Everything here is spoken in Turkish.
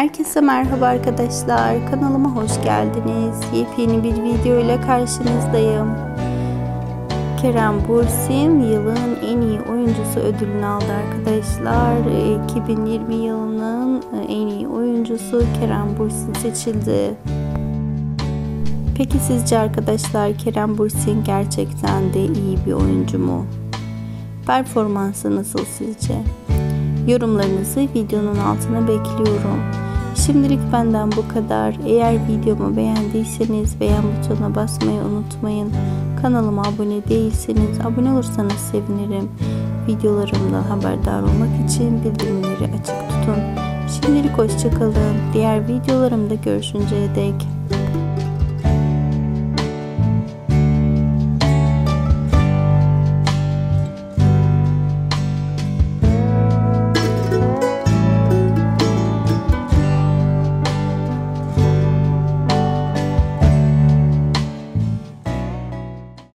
Herkese merhaba arkadaşlar. Kanalıma hoş geldiniz. Yepyeni bir video ile karşınızdayım. Kerem Bursin yılın en iyi oyuncusu ödülünü aldı arkadaşlar. 2020 yılının en iyi oyuncusu Kerem Bursin seçildi. Peki sizce arkadaşlar Kerem Bursin gerçekten de iyi bir oyuncu mu? Performansı nasıl sizce? Yorumlarınızı videonun altına bekliyorum. Şimdilik benden bu kadar. Eğer videomu beğendiyseniz beğen butonuna basmayı unutmayın. Kanalıma abone değilseniz abone olursanız sevinirim. Videolarımdan haberdar olmak için bildirimleri açık tutun. Şimdilik hoşçakalın. Diğer videolarımda görüşünceye dek